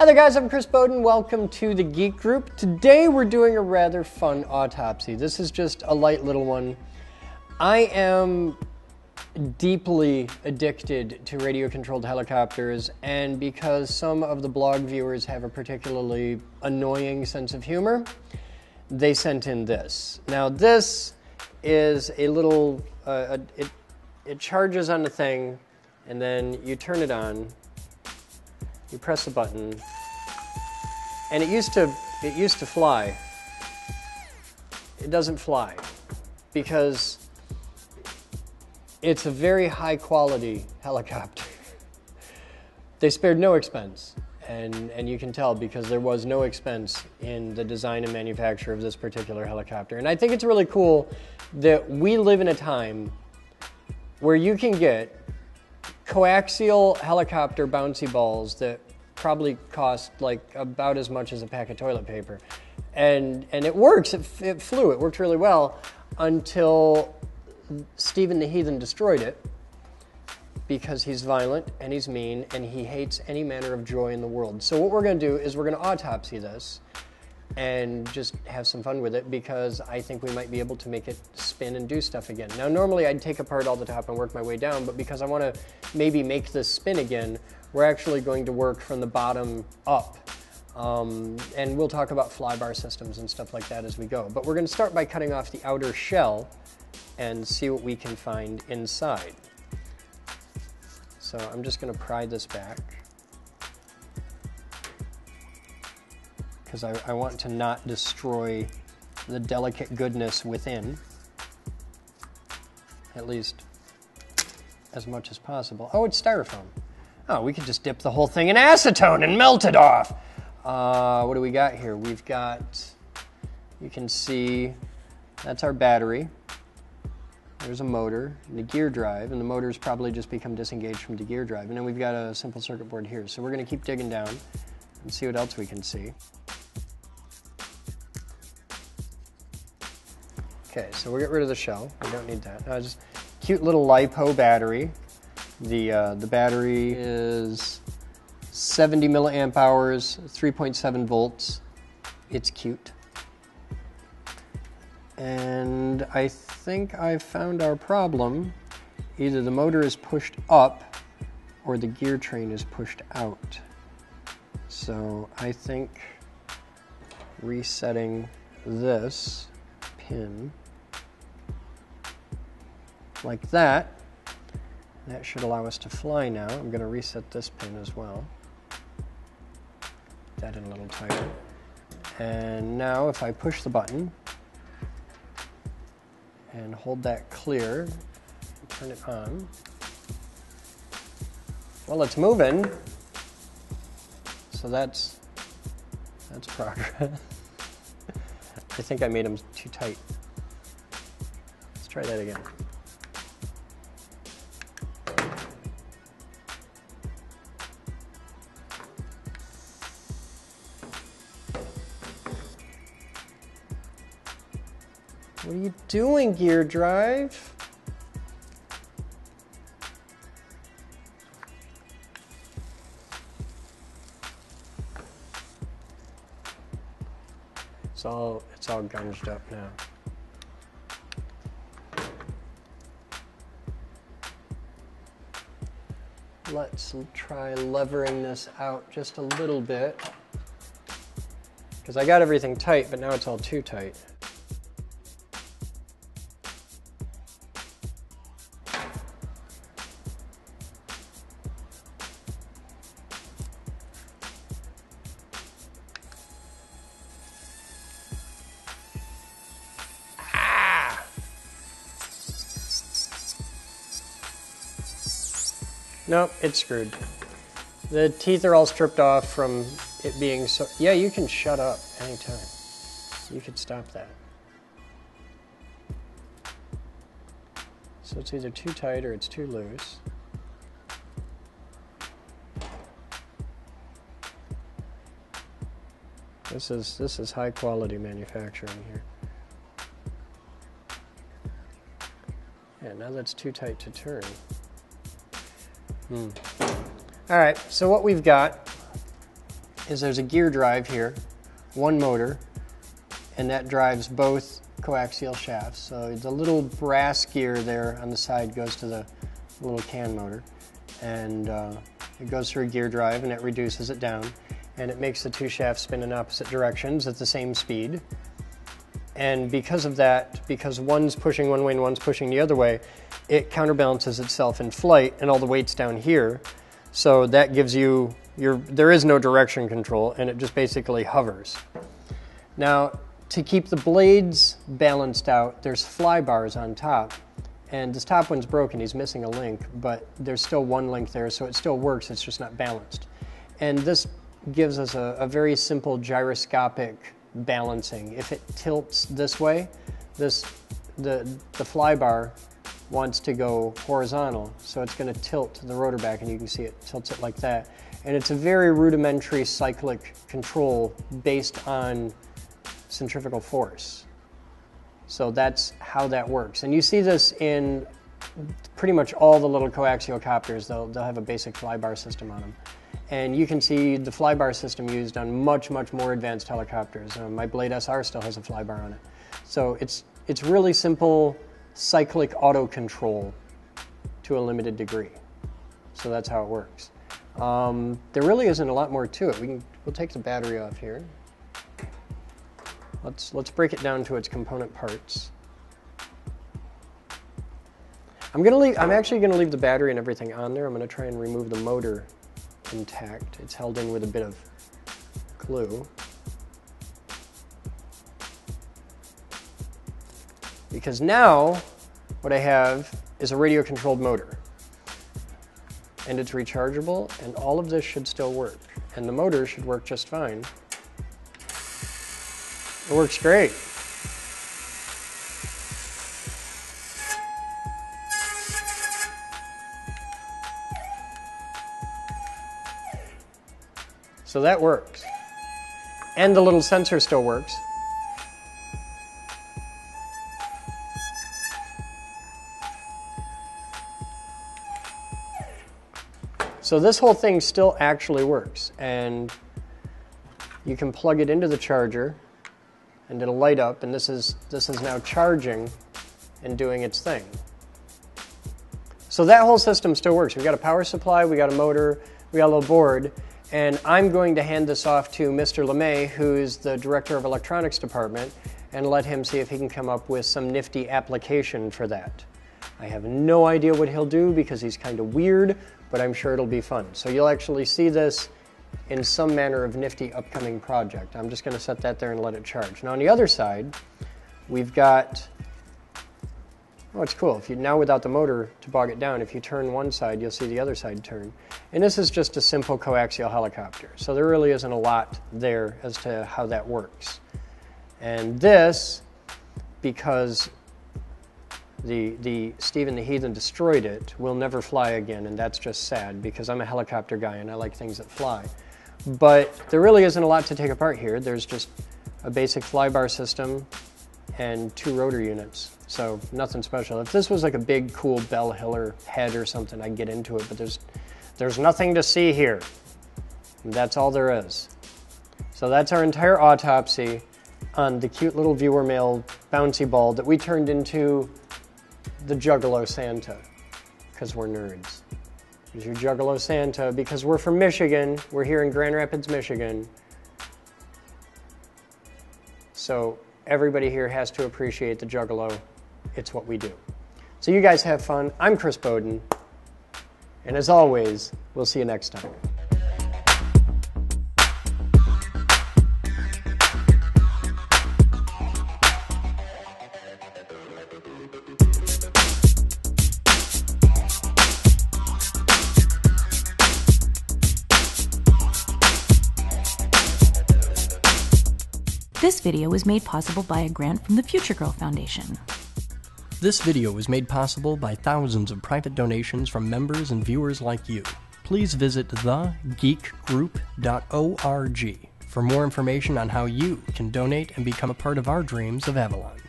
Hi there, guys. I'm Chris Boden. Welcome to the Geek Group. Today we're doing a rather fun autopsy. This is just a light little one. I am deeply addicted to radio controlled helicopters, and because some of the blog viewers have a particularly annoying sense of humor, they sent in this. Now, this is a little, uh, it, it charges on the thing, and then you turn it on you press a button, and it used to it used to fly. It doesn't fly because it's a very high quality helicopter. they spared no expense, and and you can tell because there was no expense in the design and manufacture of this particular helicopter. And I think it's really cool that we live in a time where you can get coaxial helicopter bouncy balls that probably cost like about as much as a pack of toilet paper. And, and it works, it, it flew, it worked really well until Stephen the Heathen destroyed it because he's violent and he's mean and he hates any manner of joy in the world. So, what we're going to do is we're going to autopsy this and just have some fun with it because I think we might be able to make it spin and do stuff again. Now, normally I'd take apart all the top and work my way down, but because I want to maybe make this spin again, we're actually going to work from the bottom up. Um, and we'll talk about flybar systems and stuff like that as we go. But we're going to start by cutting off the outer shell and see what we can find inside. So I'm just going to pry this back. Because I, I want to not destroy the delicate goodness within, at least as much as possible. Oh, it's styrofoam. Oh, we could just dip the whole thing in acetone and melt it off. Uh, what do we got here? We've got, you can see, that's our battery. There's a motor and a gear drive, and the motor's probably just become disengaged from the gear drive. And then we've got a simple circuit board here. So we're going to keep digging down and see what else we can see. Okay, so we'll get rid of the shell. We don't need that. Now, just cute little LiPo battery. The, uh, the battery is 70 milliamp hours, 3.7 volts. It's cute. And I think I've found our problem. Either the motor is pushed up or the gear train is pushed out. So I think resetting this pin like that. That should allow us to fly now. I'm going to reset this pin as well. Get That in a little tighter. And now if I push the button and hold that clear, turn it on. Well, it's moving. So that's that's progress. I think I made them too tight. Let's try that again. What are you doing, gear drive? It's all it's all gunged up now. Let's try levering this out just a little bit. Because I got everything tight, but now it's all too tight. Nope, it's screwed. The teeth are all stripped off from it being so. Yeah, you can shut up anytime. You could stop that. So it's either too tight or it's too loose. This is this is high quality manufacturing here. Yeah, now that's too tight to turn. Hmm. All right, so what we've got is there's a gear drive here, one motor, and that drives both coaxial shafts. So the little brass gear there on the side goes to the little can motor, and uh, it goes through a gear drive and it reduces it down, and it makes the two shafts spin in opposite directions at the same speed. And because of that, because one's pushing one way and one's pushing the other way, it counterbalances itself in flight and all the weight's down here. So that gives you your, there is no direction control and it just basically hovers. Now, to keep the blades balanced out, there's fly bars on top. And this top one's broken, he's missing a link, but there's still one link there, so it still works, it's just not balanced. And this gives us a, a very simple gyroscopic balancing. If it tilts this way, this the, the fly bar wants to go horizontal, so it's going to tilt the rotor back, and you can see it tilts it like that. And it's a very rudimentary cyclic control based on centrifugal force. So that's how that works. And you see this in pretty much all the little coaxial copters. They'll, they'll have a basic flybar system on them. And you can see the flybar system used on much, much more advanced helicopters. Um, my Blade SR still has a flybar on it. So it's, it's really simple cyclic auto control to a limited degree. So that's how it works. Um, there really isn't a lot more to it. We can, we'll take the battery off here. Let's, let's break it down to its component parts. I'm gonna leave, I'm actually gonna leave the battery and everything on there. I'm gonna try and remove the motor intact. It's held in with a bit of glue. Because now what I have is a radio controlled motor. And it's rechargeable and all of this should still work. And the motor should work just fine. It works great. So that works. And the little sensor still works. So this whole thing still actually works. And you can plug it into the charger and it'll light up and this is this is now charging and doing its thing. So that whole system still works. We've got a power supply, we got a motor, we got a little board, and I'm going to hand this off to Mr. LeMay, who's the director of electronics department, and let him see if he can come up with some nifty application for that. I have no idea what he'll do because he's kind of weird, but I'm sure it'll be fun. So you'll actually see this in some manner of nifty upcoming project. I'm just going to set that there and let it charge. Now on the other side, we've got Oh, it's cool. If you now without the motor to bog it down, if you turn one side, you'll see the other side turn. And this is just a simple coaxial helicopter. So there really isn't a lot there as to how that works. And this, because the, the Stephen the Heathen destroyed it, will never fly again, and that's just sad because I'm a helicopter guy and I like things that fly. But there really isn't a lot to take apart here. There's just a basic flybar system and two rotor units. So nothing special. If this was like a big, cool Bell Hiller head or something, I'd get into it, but there's, there's nothing to see here. That's all there is. So that's our entire autopsy on the cute little viewer mail bouncy ball that we turned into the Juggalo Santa, because we're nerds. Here's your Juggalo Santa, because we're from Michigan. We're here in Grand Rapids, Michigan. So everybody here has to appreciate the Juggalo. It's what we do. So you guys have fun. I'm Chris Boden. And as always, we'll see you next time. This video was made possible by a grant from the Future Girl Foundation. This video was made possible by thousands of private donations from members and viewers like you. Please visit thegeekgroup.org for more information on how you can donate and become a part of our dreams of Avalon.